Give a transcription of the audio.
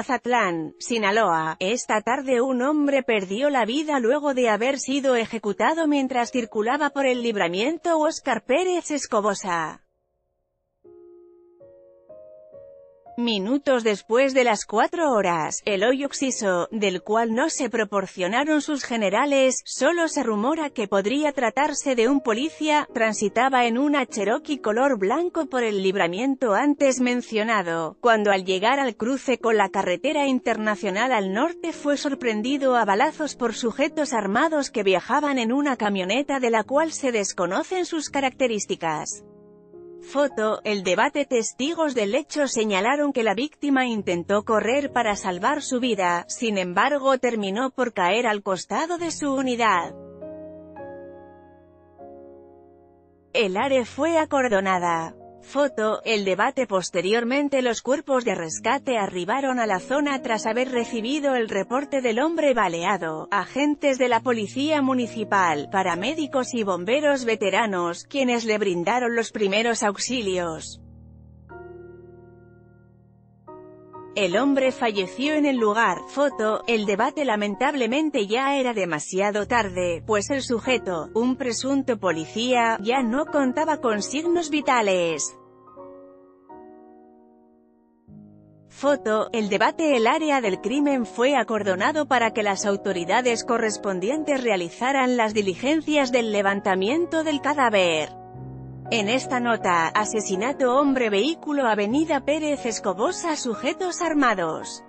Mazatlán, Sinaloa. Esta tarde un hombre perdió la vida luego de haber sido ejecutado mientras circulaba por el libramiento Oscar Pérez Escobosa. Minutos después de las cuatro horas, el hoyo oxiso, del cual no se proporcionaron sus generales, solo se rumora que podría tratarse de un policía, transitaba en una Cherokee color blanco por el libramiento antes mencionado, cuando al llegar al cruce con la carretera internacional al norte fue sorprendido a balazos por sujetos armados que viajaban en una camioneta de la cual se desconocen sus características. Foto, el debate testigos del hecho señalaron que la víctima intentó correr para salvar su vida, sin embargo terminó por caer al costado de su unidad. El área fue acordonada. Foto, el debate posteriormente los cuerpos de rescate arribaron a la zona tras haber recibido el reporte del hombre baleado, agentes de la policía municipal, paramédicos y bomberos veteranos, quienes le brindaron los primeros auxilios. El hombre falleció en el lugar. Foto, el debate lamentablemente ya era demasiado tarde, pues el sujeto, un presunto policía, ya no contaba con signos vitales. Foto, el debate El área del crimen fue acordonado para que las autoridades correspondientes realizaran las diligencias del levantamiento del cadáver. En esta nota, asesinato hombre vehículo Avenida Pérez Escobosa sujetos armados.